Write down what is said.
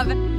Love